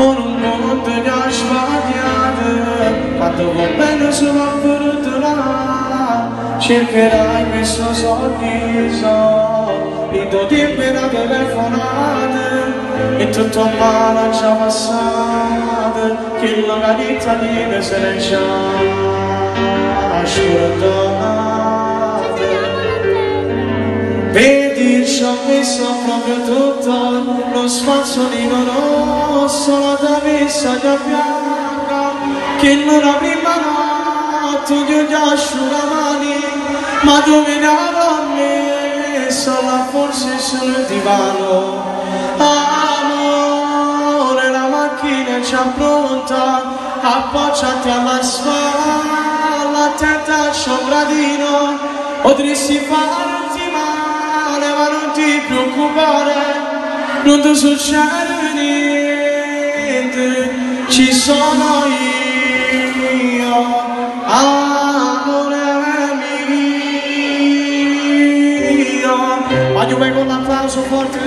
Morgen und bin ja Spaniade Quando vuol bene solo avvertirà Cercherai questo sorriso Rido di me da telefonate E tutto male già passato Che la carità di me se ne già Scordate Vedi ci ho messo proprio tutto Lo spazio di loro la davessa già bianca che non la prima notte che gli asciugamani ma dove l'avrò messa la forse sul divano? Amore la macchina già pronta appoggiati alla spalla tenta sopradino potresti fare ti preoccupare, non ti succede niente, ci sono io, amore mio. Voglio con l'applauso forte